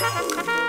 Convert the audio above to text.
ハハハハ!